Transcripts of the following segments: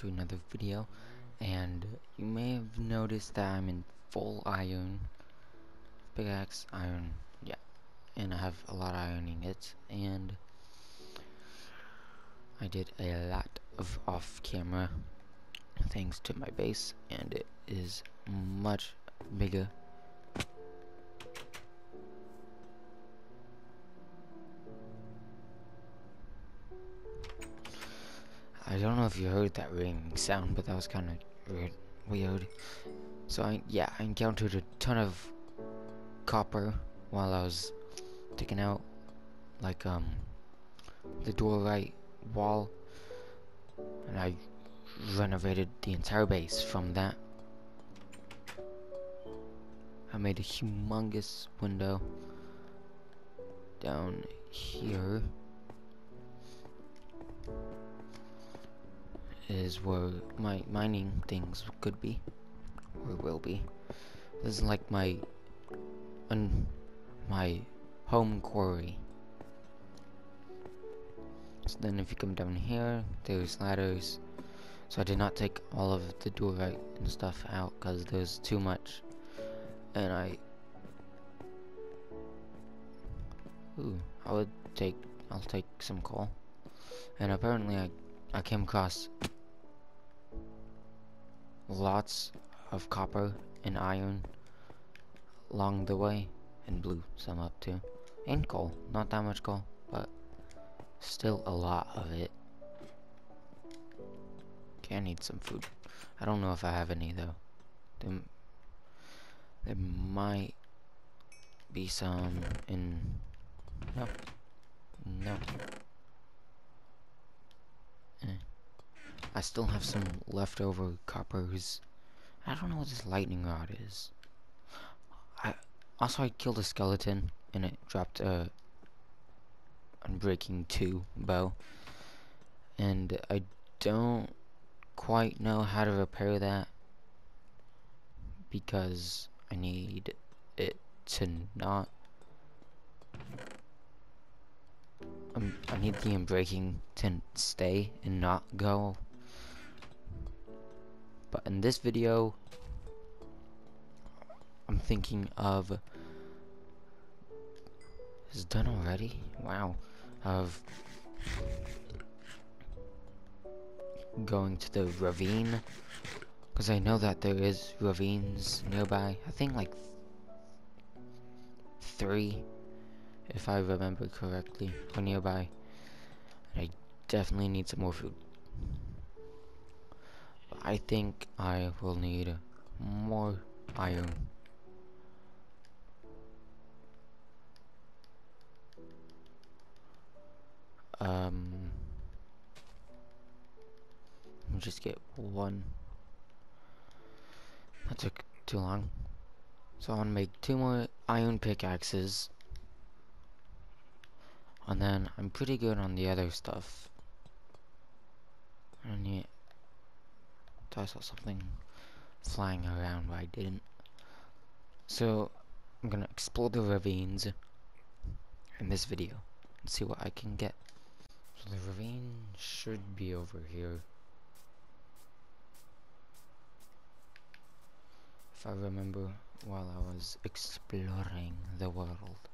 to another video and you may have noticed that I'm in full iron pickaxe iron yeah and I have a lot of iron ingots and I did a lot of off camera things to my base and it is much bigger I don't know if you heard that ring sound, but that was kind of weird. So I, yeah, I encountered a ton of copper while I was taking out, like um, the diorite wall, and I renovated the entire base from that. I made a humongous window down here. Is where my mining things could be or will be. This is like my un my home quarry. So then if you come down here, there's ladders. So I did not take all of the diorite and stuff out because there's too much. And I Ooh, I would take I'll take some coal. And apparently I I came across lots of copper and iron along the way and blew some up too. And coal not that much coal but still a lot of it. Okay I need some food. I don't know if I have any though. There, there might be some in no no I still have some leftover coppers. I don't know what this lightning rod is. I also I killed a skeleton and it dropped a unbreaking two bow. And I don't quite know how to repair that because I need it to not um, I need the unbreaking to stay and not go but in this video, I'm thinking of is done already? Wow. Of going to the ravine because I know that there is ravines nearby. I think like three, if I remember correctly, or nearby. I definitely need some more food. I think I will need more iron. Um, just get one. That took too long. So I want to make two more iron pickaxes. And then I'm pretty good on the other stuff. I need I saw something flying around but I didn't. So I'm gonna explore the ravines in this video and see what I can get. So the ravine should be over here. If I remember while I was exploring the world.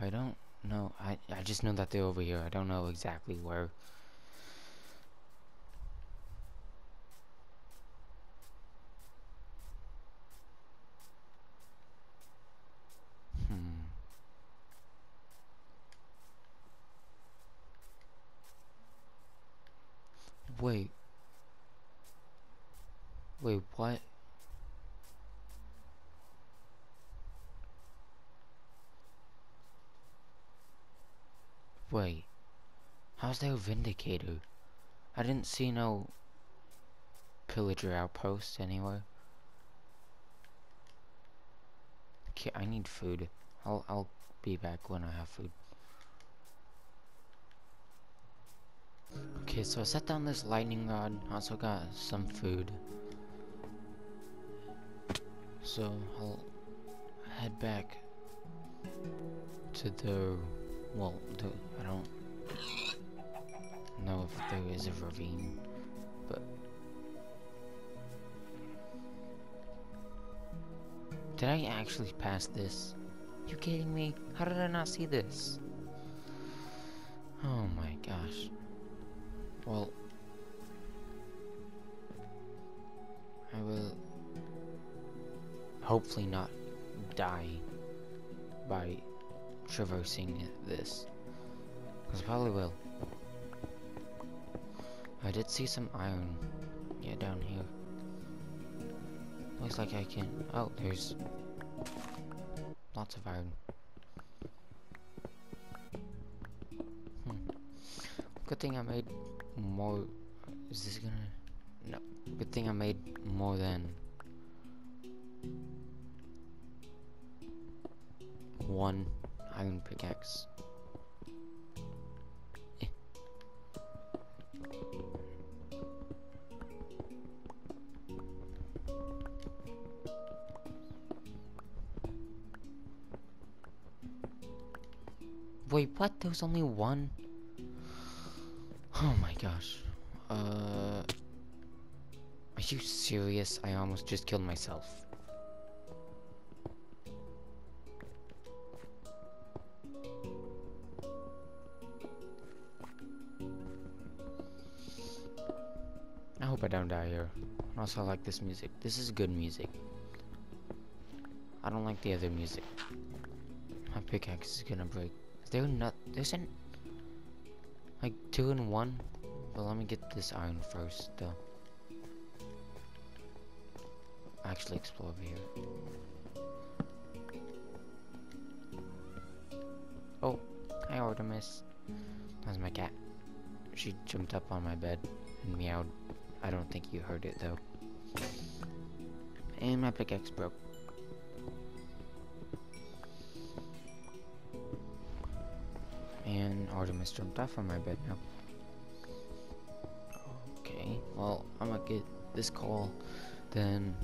I don't know. I, I just know that they're over here. I don't know exactly where. Wait. Wait, what? Wait. How's there a Vindicator? I didn't see no pillager outpost anywhere. Okay, I need food. I'll I'll be back when I have food. Okay, so I set down this lightning rod. Also got some food. So I'll head back to the well, the, I don't know if there is a ravine, but did I actually pass this? You kidding me? How did I not see this? Oh my gosh. Well, I will hopefully not die by traversing this. Because I probably will. I did see some iron. Yeah, down here. Looks like I can... Oh, there's... Lots of iron. Hmm. Good thing I made more... Is this gonna... No. Good thing I made more than... One iron pickaxe. Eh. Wait, what? There was only one? Oh my gosh. Uh... Are you serious? I almost just killed myself. I hope I don't die here. Also, I like this music. This is good music. I don't like the other music. My pickaxe is gonna break. Is there not? There's an like two and one. But let me get this iron first, though. Actually, explore over here. Oh, hi Artemis. That's my cat. She jumped up on my bed and meowed. I don't think you heard it though. And my pickaxe broke. Jumped off on my bed now. Okay, well, I'm gonna get this coal, then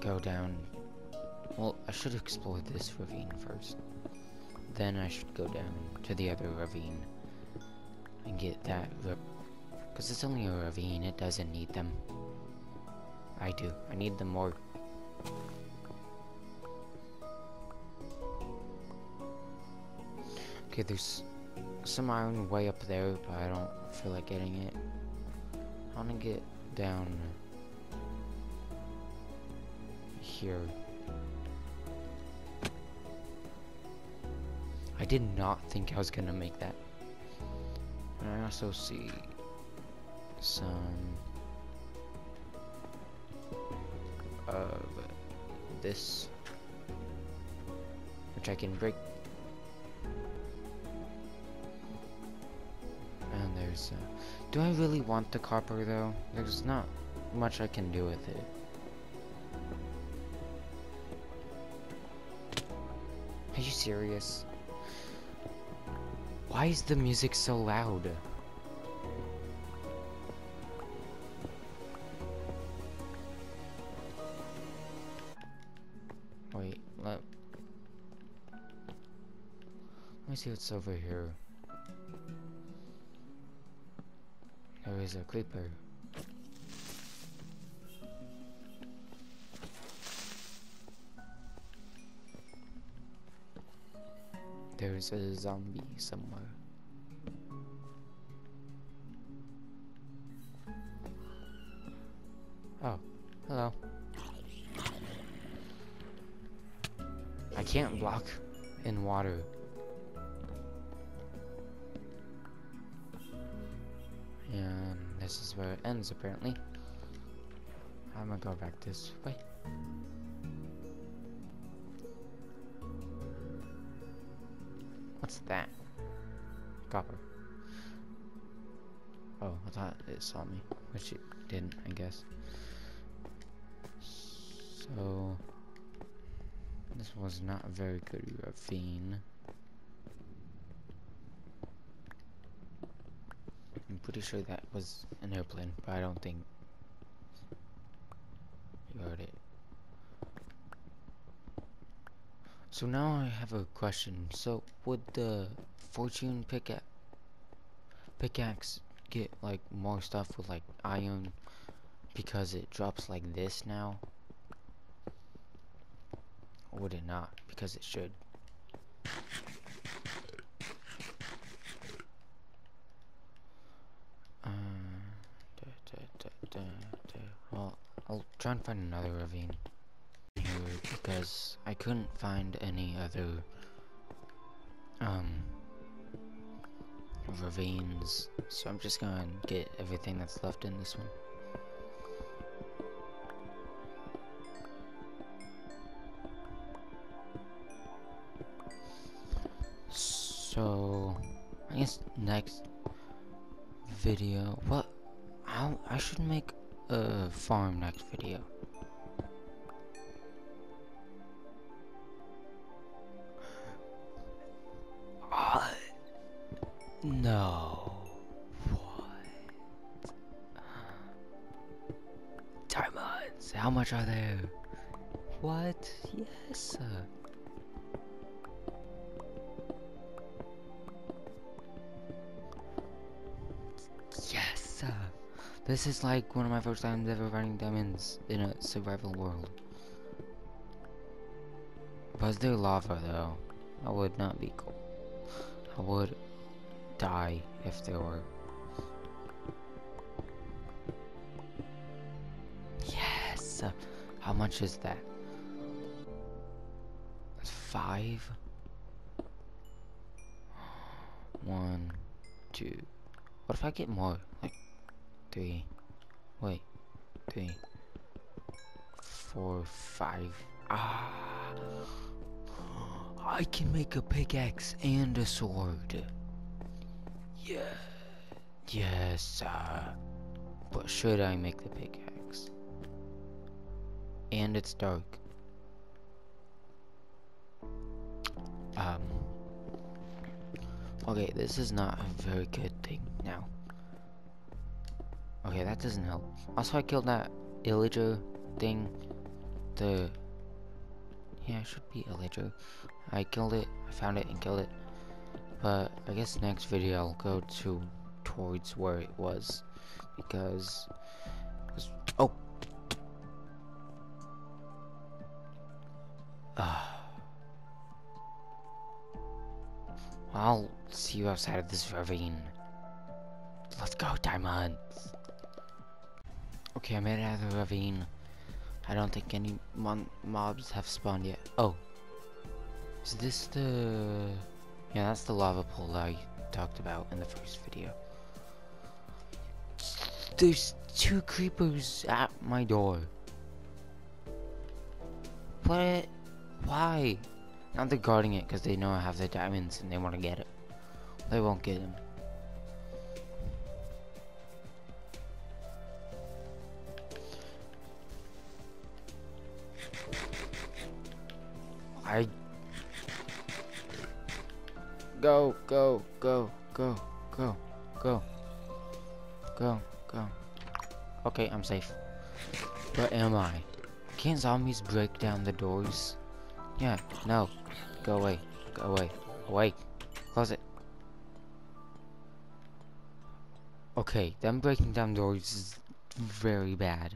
go down. Well, I should explore this ravine first. Then I should go down to the other ravine and get that because it's only a ravine, it doesn't need them. I do. I need them more. Okay, there's some iron way up there, but I don't feel like getting it. I want to get down here. I did not think I was gonna make that. And I also see some of this which I can break uh, do I really want the copper though? There's not much I can do with it. Are you serious? Why is the music so loud? Wait, let, let me see what's over here. Is a creeper. There's a zombie somewhere. Oh, hello. I can't block in water. This is where it ends apparently. I'm gonna go back this way. What's that? Copper. Oh, I thought it saw me, which it didn't, I guess. So, this was not a very good ravine. Pretty sure that was an airplane, but I don't think you heard it. So now I have a question. So would the fortune pickaxe pickaxe get like more stuff with like iron because it drops like this now? Or would it not? Because it should. Well, I'll try and find another ravine here because I couldn't find any other um ravines. So I'm just gonna get everything that's left in this one. So I guess next video what I I should make a farm next video uh, No. What? Diamonds. How much are they? What? Yes. This is like one of my first times ever finding diamonds in a survival world. Was there lava though? I would not be cool. I would die if there were. Yes! How much is that? Five? One, two. What if I get more? Three. Wait. Three. Four, five. Ah! I can make a pickaxe and a sword. Yeah. Yes, uh, but should I make the pickaxe? And it's dark. Um. Okay, this is not a very good thing now. Okay, that doesn't help. Also, I killed that illager thing. The... Yeah, it should be illager. I killed it, I found it and killed it. But I guess next video I'll go to towards where it was because oh uh, I'll see you outside of this ravine. Let's go, diamonds. Okay, I made it out of the ravine. I don't think any mobs have spawned yet. Oh, is this the? Yeah, that's the lava pool I talked about in the first video. There's two creepers at my door. What? Why? Now they're guarding it because they know I have the diamonds and they want to get it. They won't get them. I Go, go, go, go, go, go. Go, go. Okay, I'm safe. Where am I? Can't zombies break down the doors? Yeah, no. Go away. Go away. Away. Close it. Okay, them breaking down doors is very bad.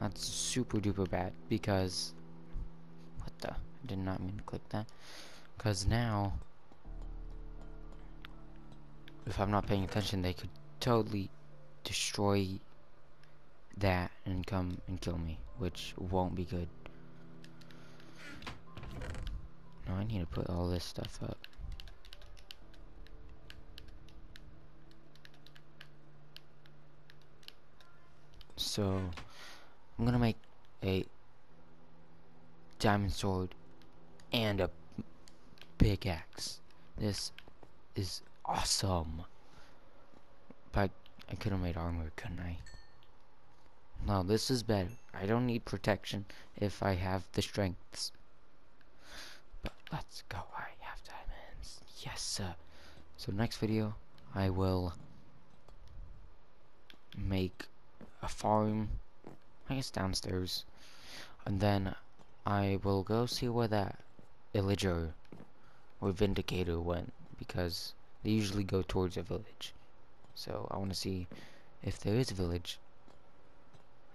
That's super duper bad because... What the? I did not mean to click that. Because now, if I'm not paying attention, they could totally destroy that and come and kill me, which won't be good. Now I need to put all this stuff up. So, I'm gonna make a diamond sword and a pickaxe. This is awesome. But I could have made armor, couldn't I? No, this is better. I don't need protection if I have the strengths. But let's go. I have diamonds. Yes, sir. So next video, I will make a farm, I guess downstairs. And then I will go see where that villager or Vindicator went because they usually go towards a village. So I want to see if there is a village.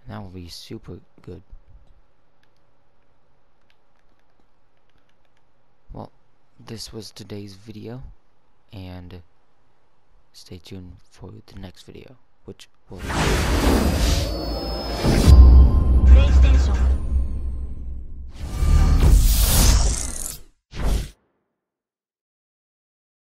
And that will be super good. Well, this was today's video. And stay tuned for the next video, which will